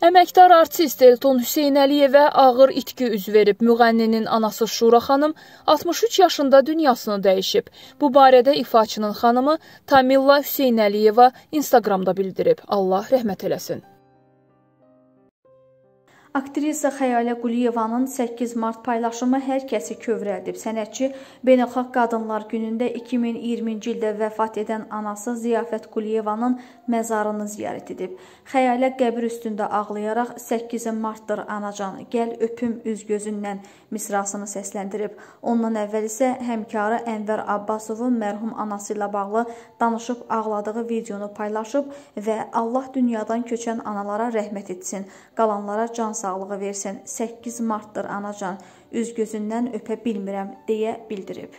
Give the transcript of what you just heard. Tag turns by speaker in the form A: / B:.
A: Əməkdar artist Elton Hüseynəliyevə ağır itki üz verib. Müğənninin anası Şura xanım 63 yaşında dünyasını dəyişib. Bu barədə ifaçının xanımı Tamilla Hüseynəliyeva Instagramda bildirib. Allah rəhmət eləsin.
B: Aktrisa Xəyalə Quliyevanın 8 mart paylaşımı hər kəsi kövrəldib. Sənətçi Beynəlxalq Qadınlar Günündə 2020-ci ildə vəfat edən anası Ziyafət Quliyevanın məzarını ziyarət edib. Xəyalə qəbir üstündə ağlayaraq 8 martdır anacan, gəl öpüm üz gözündən misrasını səsləndirib. Ondan əvvəl isə həmkarı Ənvər Abbasovun mərhum anası ilə bağlı danışıb ağladığı videonu paylaşıb və Allah dünyadan köçən analara rəhmət etsin, qalanlara can sağlığı versin. 8 martdır anacan. Üz gözündən öpə bilmirəm deyə bildirib.